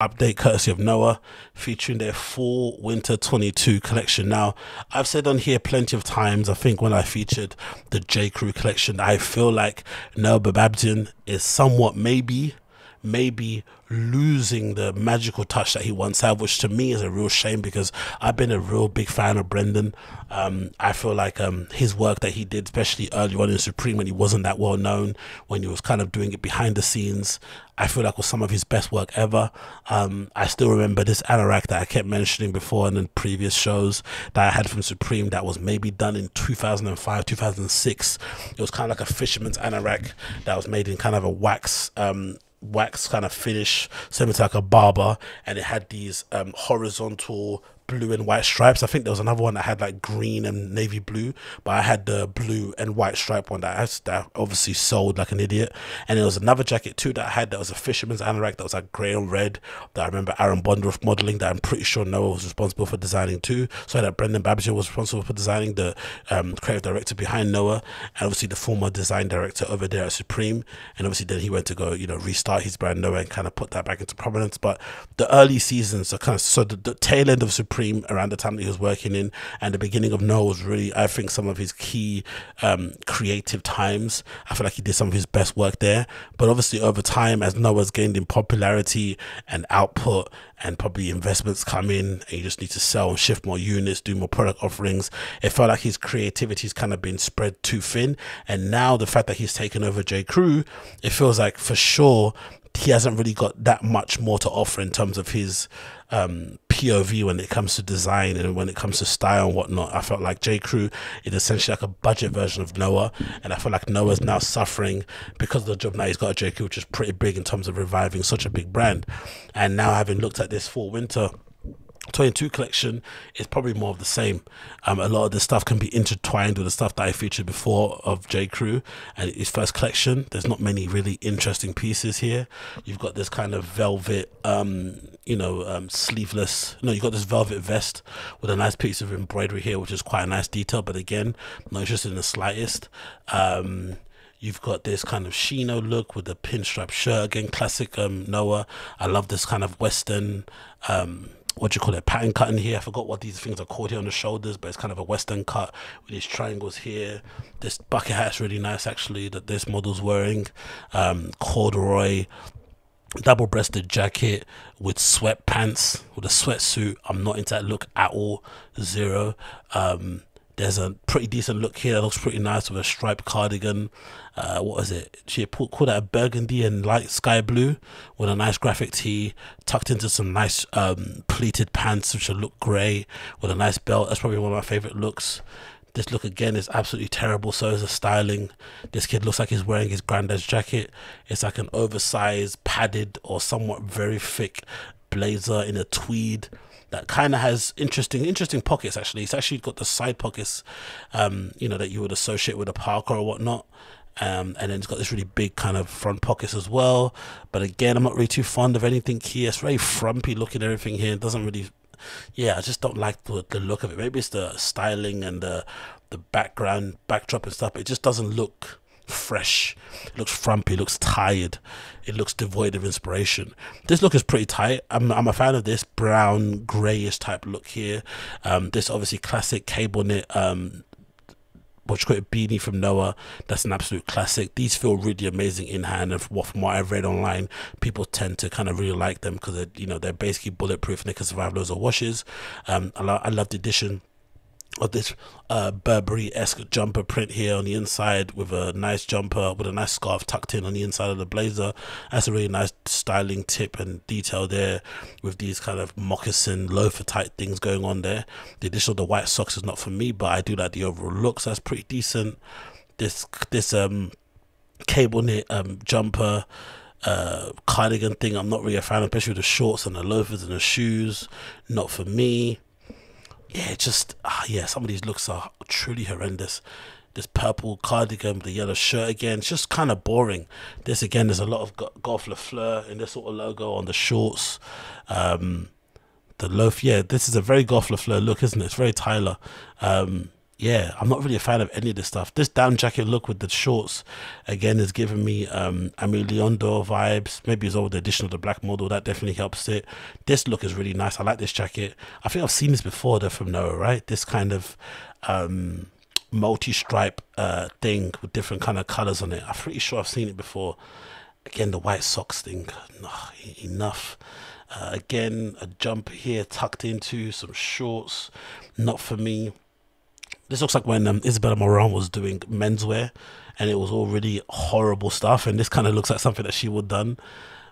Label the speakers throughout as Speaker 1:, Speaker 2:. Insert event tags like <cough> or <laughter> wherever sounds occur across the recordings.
Speaker 1: update courtesy of Noah featuring their fall winter 22 collection. Now, I've said on here plenty of times, I think when I featured the J. Crew collection, I feel like Noah Babenzien is somewhat maybe maybe losing the magical touch that he once had, which to me is a real shame because I've been a real big fan of Brendon. Um, I feel like um, his work that he did, especially early on in Supreme when he wasn't that well known, when he was kind of doing it behind the scenes, I feel like was some of his best work ever. Um, I still remember this anorak that I kept mentioning before and in previous shows that I had from Supreme that was maybe done in 2005, 2006. It was kind of like a fisherman's anorak that was made in kind of a wax um, wax kind of finish, similar to like a Barbour, and it had these um, horizontal blue and white stripes. I think there was another one that had like green and navy blue, but I had the blue and white stripe one that I that obviously sold like an idiot. And there was another jacket too that I had that was a fisherman's anorak that was like grey and red that I remember Aaron Bondaroff modeling that I'm pretty sure Noah was responsible for designing too. So that Brendon Babenzien was responsible for designing the um, creative director behind Noah, and obviously the former design director over there at Supreme. And obviously then he went to go, you know, restart his brand Noah and kind of put that back into prominence. But the early seasons are kind of so the, the tail end of Supreme Supreme around the time that he was working in, and the beginning of No was really, I think, some of his key um, creative times. I feel like he did some of his best work there. But obviously, over time, as Noah's gained in popularity and output, and probably investments come in, and you just need to sell and shift more units, do more product offerings, it felt like his creativity's kind of been spread too thin. And now the fact that he's taken over J. Crew, it feels like for sure he hasn't really got that much more to offer in terms of his um, POV when it comes to design and when it comes to style and whatnot. I felt like J. Crew is essentially like a budget version of Noah, and I feel like Noah's now suffering because of the job now he's got a J. Crew, which is pretty big in terms of reviving such a big brand. And now having looked at this fall winter 22 collection is probably more of the same. Um, a lot of the stuff can be intertwined with the stuff that I featured before of J. Crew and his first collection. There's not many really interesting pieces here. You've got this kind of velvet, um, you know, um, sleeveless. No, you've got this velvet vest with a nice piece of embroidery here, which is quite a nice detail, but again, not interested in the slightest. Um, You've got this kind of chino look with the pinstripe shirt again, classic um, Noah. I love this kind of western um, what do you call it pattern cutting here. I forgot what these things are called here on the shoulders but it's kind of a western cut with these triangles here. This bucket hat's really nice actually that this model's wearing. Um, corduroy double-breasted jacket with sweatpants with a sweatsuit. I'm not into that look at all. Zero. Um, there's a pretty decent look here that looks pretty nice with a striped cardigan. Uh, what is it? She put called that a burgundy and light sky blue with a nice graphic tee tucked into some nice um, pleated pants which look grey with a nice belt. That's probably one of my favorite looks. This look again is absolutely terrible. So is the styling. This kid looks like he's wearing his granddad's jacket. It's like an oversized, padded, or somewhat very thick blazer in a tweed that kind of has interesting interesting pockets actually. It's actually got the side pockets um, you know that you would associate with a parka or whatnot. Um, and then it's got this really big kind of front pockets as well. But again i'm not really too fond of anything here. It's very frumpy looking everything here. It doesn't really yeah i just don't like the, the look of it. Maybe it's the styling and the the background backdrop and stuff it just doesn't look fresh. It looks frumpy, it looks tired, it looks devoid of inspiration. This look is pretty tight. I'm, I'm a fan of this brown, greyish type look here. Um, this obviously classic cable knit um, what you call it, beanie from Noah. That's an absolute classic. These feel really amazing in hand, and from what, from what I've read online, people tend to kind of really like them because you know they're basically bulletproof and they can survive loads of washes. Um, I, lo I love the addition of this uh, Burberry-esque jumper print here on the inside with a nice jumper with a nice scarf tucked in on the inside of the blazer. That's a really nice styling tip and detail there with these kind of moccasin loafer type things going on there. The addition of the white socks is not for me, but I do like the overall look, so that's pretty decent. This this um cable knit um jumper uh cardigan thing I'm not really a fan, especially with the shorts and the loafers and the shoes. Not for me yeah, just ah, yeah, some of these looks are truly horrendous. This purple cardigan the yellow shirt again, it's just kind of boring. This again, there's a lot of Golf Le Fleur in this sort of logo on the shorts. Um, the loaf, yeah, this is a very Golf Le Fleur look, isn't it? It's very Tyler. Um, yeah, I'm not really a fan of any of this stuff. This down jacket look with the shorts, again, is giving me um Aimé Leon Dore vibes. Maybe it's over the addition of the black model that definitely helps it. This look is really nice. I like this jacket. I think I've seen this before. They're from Noah, right? This kind of um multi-stripe uh thing with different kind of colors on it. I'm pretty sure I've seen it before. Again, the white socks thing. enough. Uh, again, a jumper here tucked into some shorts. Not for me this looks like when um, Isabella Marant was doing menswear and it was all really horrible stuff. And this kind of looks like something that she would have done.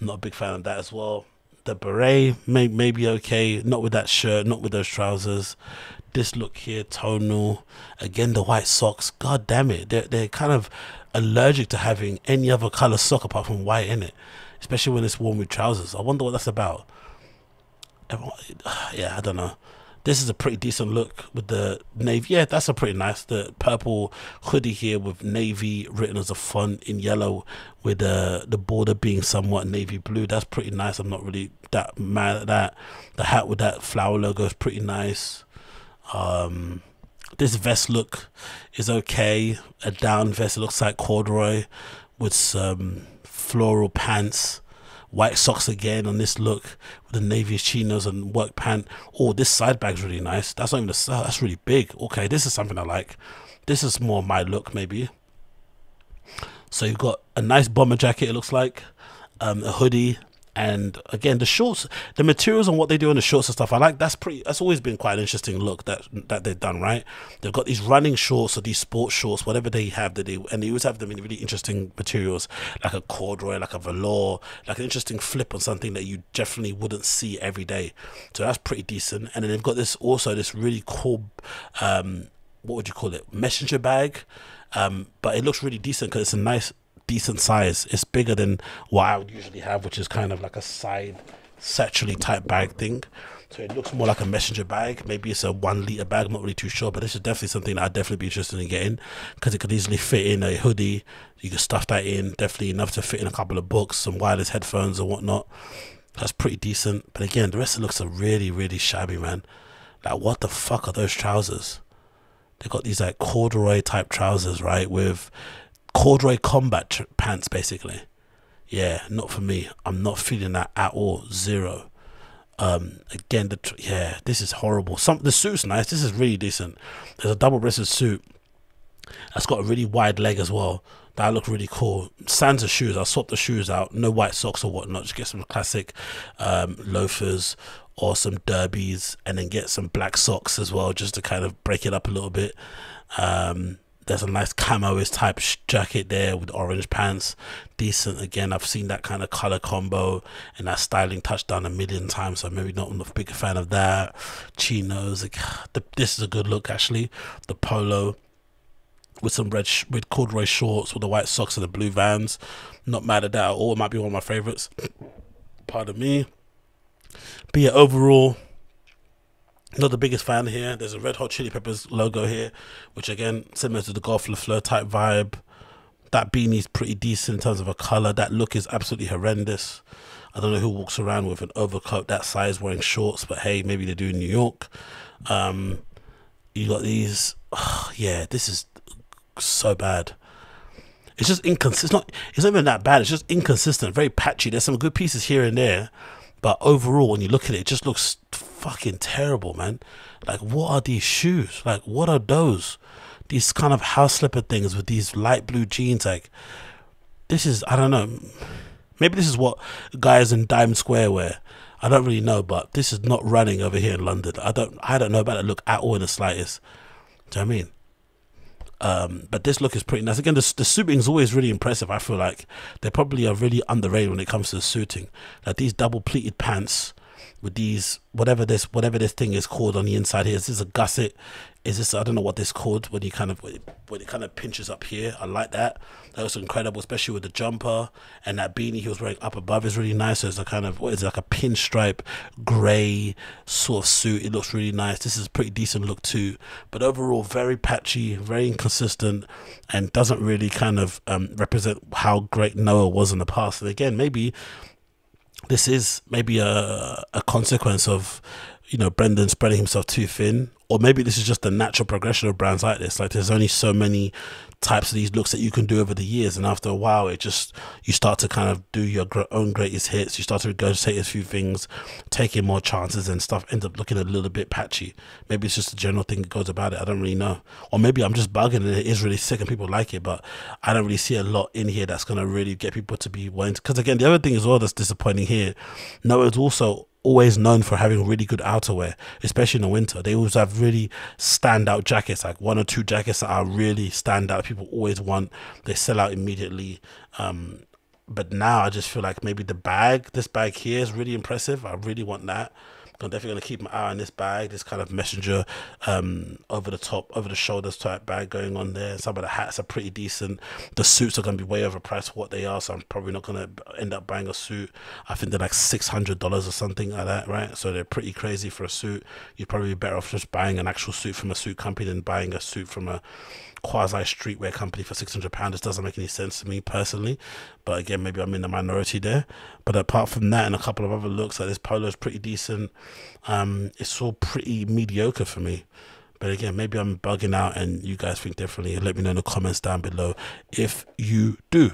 Speaker 1: I'm not a big fan of that as well. The beret may, may be okay, not with that shirt, not with those trousers. This look here, tonal. Again, the white socks. God damn it. They're, they're kind of allergic to having any other color sock apart from white in it, especially when it's worn with trousers. I wonder what that's about. Everyone, <sighs> yeah, I don't know. This is a pretty decent look with the navy. Yeah, that's a pretty nice. The purple hoodie here with navy written as a font in yellow with the the border being somewhat navy blue. That's pretty nice. I'm not really that mad at that. The hat with that flower logo is pretty nice. Um, this vest look is okay. A down vest. It looks like corduroy with some floral pants white socks again on this look with the navy chinos and work pant. Oh, this side bag's really nice. That's not even a that's really big. Okay, this is something I like. This is more my look maybe. So you've got a nice bomber jacket. It looks like um, a hoodie, and again the shorts the materials and what they do on the shorts and stuff i like that's pretty that's always been quite an interesting look that that they've done right? They've got these running shorts or these sports shorts whatever they have that they and they always have them in really interesting materials like a corduroy like a velour like an interesting flip on something that you definitely wouldn't see every day. So that's pretty decent. And then they've got this also this really cool um what would you call it? Messenger bag. Um but it looks really decent because it's a nice decent size. It's bigger than what I would usually have, which is kind of like a side satchel type bag thing. So it looks more like a messenger bag. Maybe it's a one liter bag. I'm not really too sure, but this is definitely something I'd definitely be interested in getting because it could easily fit in a hoodie. You can stuff that in, definitely enough to fit in a couple of books, some wireless headphones and whatnot. That's pretty decent. But again, the rest of the looks are really, really shabby, man. Like, what the fuck are those trousers? They got these like corduroy type trousers, right? With corduroy combat pants, basically. Yeah, not for me. I'm not feeling that at all. Zero. Um, again, the yeah, this is horrible. Some the suit's nice. This is really decent. There's a double-breasted suit that's got a really wide leg as well. That look really cool. Sans shoes. I'll swap the shoes out. No white socks or whatnot. Just get some classic um, loafers or some derbies, and then get some black socks as well, just to kind of break it up a little bit. Um, there's a nice camoist type jacket there with orange pants. Decent again. I've seen that kind of color combo and that styling touchdown a million times. So maybe not a big fan of that. Chinos. <sighs> This is a good look actually. The polo with some red with corduroy shorts with the white socks and the blue vans. Not mad at that at all. It might be one of my favorites. <clears throat> Pardon me. But yeah, overall not the biggest fan here. There's a Red Hot Chili Peppers logo here, which again similar to the Golf Le Fleur type vibe. That beanie's pretty decent in terms of a color. That look is absolutely horrendous. I don't know who walks around with an overcoat that size wearing shorts, but hey, maybe they do in New York. Um, you got these. Oh, <sighs> yeah, this is so bad. It's just inconsistent. It's not. It's not even that bad. It's just inconsistent. Very patchy. There's some good pieces here and there, but overall, when you look at it, it just looks fucking terrible, man. Like, what are these shoes? Like, what are those? These kind of house slipper things with these light blue jeans. Like, this is, I don't know. Maybe this is what guys in Diamond Square wear. I don't really know, but this is not running over here in London. I don't, I don't know about the look at all in the slightest. Do you know what I mean? Um, but this look is pretty nice. Again, the, the suiting is always really impressive. I feel like they probably are really underrated when it comes to the suiting. Like these double pleated pants with these whatever this whatever this thing is called on the inside here. Is this a gusset? Is this I don't know what this called when you kind of when it kind of pinches up here. I like that. That was incredible, especially with the jumper and that beanie he was wearing up above is really nice. So it's a kind of what is it, like a pinstripe grey sort of suit. It looks really nice. This is a pretty decent look too, but overall very patchy, very inconsistent, and doesn't really kind of um, represent how great Noah was in the past. And again, maybe this is maybe a a consequence of you know Brendon spreading himself too thin or maybe this is just the natural progression of brands like this. Like there's only so many types of these looks that you can do over the years, and after a while, it just you start to kind of do your own greatest hits. You start to go regurgitate a few things, taking more chances, and stuff ends up looking a little bit patchy. Maybe it's just a general thing that goes about it. I don't really know, or maybe I'm just bugging and it is really sick and people like it, but I don't really see a lot in here that's gonna really get people to be wanting. Because again, the other thing as well that's disappointing here, no, it's also always known for having really good outerwear, especially in the winter. They always have really standout jackets, like one or two jackets that are really standout. People always want. They sell out immediately. Um, but now I just feel like maybe the bag, this bag here, is really impressive. I really want that. I'm definitely going to keep my eye on this bag, this kind of messenger um, over the top, over the shoulders type bag going on there. Some of the hats are pretty decent. The suits are going to be way overpriced for what they are, so I'm probably not going to end up buying a suit. I think they're like $600 or something like that, right? So they're pretty crazy for a suit. You'd probably be better off just buying an actual suit from a suit company than buying a suit from a quasi streetwear company for six hundred pounds. This doesn't make any sense to me personally. But again, maybe I'm in the minority there. But apart from that, and a couple of other looks, like this polo is pretty decent. Um, it's all pretty mediocre for me. But again, maybe I'm bugging out, and you guys think differently. Let me know in the comments down below if you do.